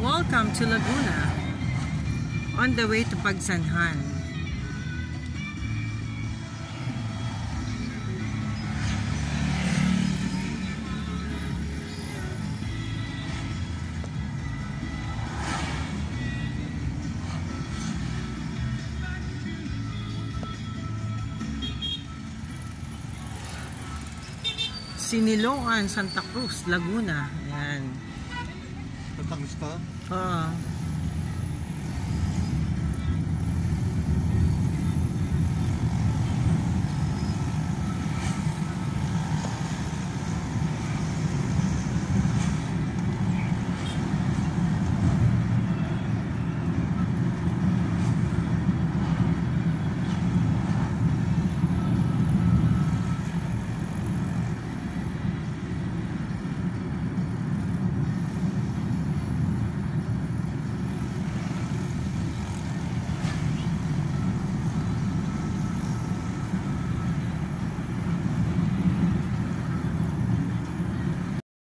Welcome to Laguna. On the way to Pagsanhan. Siniloan, Santa Cruz, Laguna. Ayan. 딱 미쳤다. 아.